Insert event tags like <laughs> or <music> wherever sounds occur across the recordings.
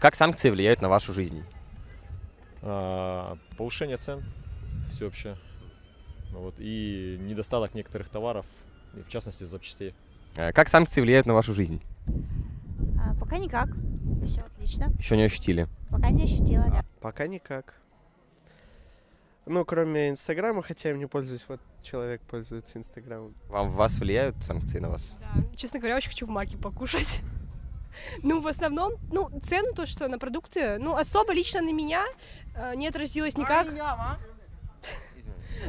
Как санкции влияют на вашу жизнь? А, повышение цен всеобщее. Вот, и недостаток некоторых товаров, и в частности запчастей. Э, Как санкции влияют на вашу жизнь? А, пока никак. Все отлично. Еще не ощутили. Пока не ощутила, да. Пока никак. Ну, кроме Инстаграма, хотя я им не пользуюсь, вот человек пользуется Инстаграмом. Вам вас влияют санкции на вас? Да, честно говоря, очень хочу в маке покушать. <laughs> Ну, в основном, ну, цены, то, что на продукты, ну, особо лично на меня э, не отразилось никак. <laughs>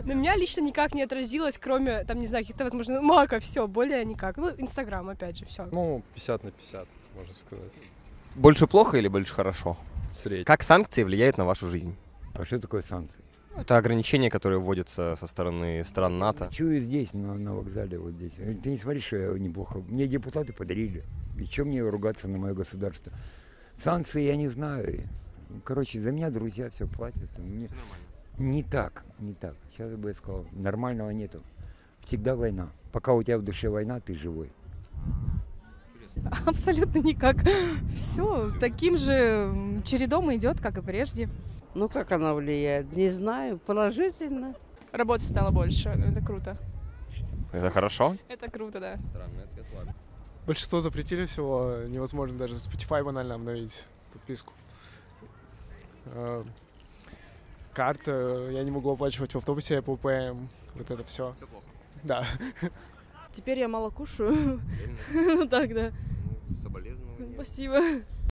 На меня лично никак не отразилось, кроме, там, не знаю, каких-то, возможно, мака, все, более никак. Ну, Инстаграм, опять же, все. Ну, 50 на 50, можно сказать. Больше плохо или больше хорошо? Средний. Как санкции влияют на вашу жизнь? А что такое санкции? Это ограничения, которые вводятся со стороны стран НАТО. Чую здесь, на, на вокзале, вот здесь. Э, Ты не смотри, что я неплохо. Мне депутаты подарили. И чем мне ругаться на мое государство? Санкции я не знаю. Короче, за меня друзья все платят. Мне... Не так, не так. Сейчас бы я сказал, нормального нету. Всегда война. Пока у тебя в душе война, ты живой. <laughs> Абсолютно никак. Все таким же чередом идет, как и прежде. Ну, как она влияет? Не знаю. Положительно. Работы стало больше, это круто. Это хорошо? Это круто, да. Странный ответ, ладно. Большинство запретили всего, невозможно даже Spotify банально обновить подписку. Э, Карта, я не могу оплачивать в автобусе Apple Pay, вот это все. Все плохо. Да. Теперь я мало кушаю. <laughs> Так, да. Спасибо.